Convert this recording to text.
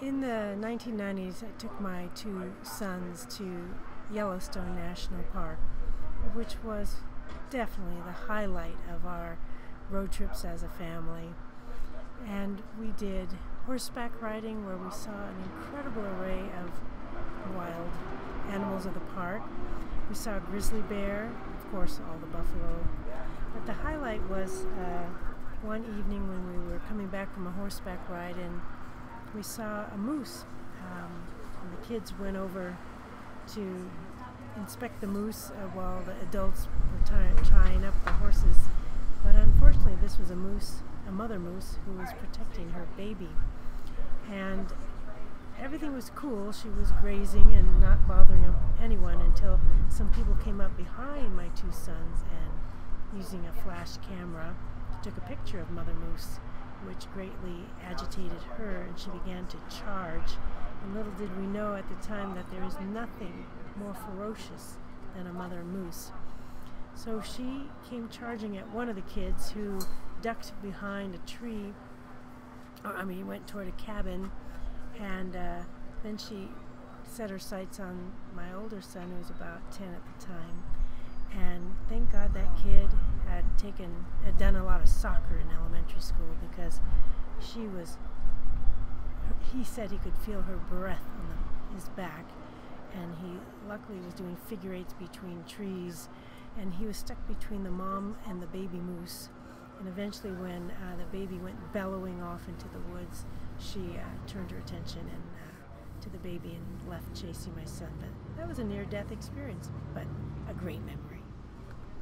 In the 1990s, I took my two sons to Yellowstone National Park, which was definitely the highlight of our road trips as a family. And we did horseback riding where we saw an incredible array of wild animals of the park. We saw a grizzly bear, of course, all the buffalo. But the highlight was uh, one evening when we were coming back from a horseback ride and we saw a moose. Um, and the kids went over to inspect the moose uh, while the adults were ty- tying up the horses. But unfortunately, this was a moose, a mother moose, who was protecting her baby. And everything was cool. She was grazing and not bothering anyone until some people came up behind my two sons and, using a flash camera, took a picture of Mother Moose, which greatly agitated her, and she began to charge. And little did we know at the time that there is nothing more ferocious than a mother moose. So she came charging at one of the kids who ducked behind a tree, or I mean, he went toward a cabin, and uh, then she set her sights on my older son, who was about 10 at the time. And thank God that kid had taken, had done a lot of soccer in elementary school because she was, he said he could feel her breath on the, his back. And he luckily was doing figure eights between trees. And he was stuck between the mom and the baby moose. And eventually when uh, the baby went bellowing off into the woods she uh, turned her attention and uh, to the baby and left chasing my son. But that was a near death experience but a great memory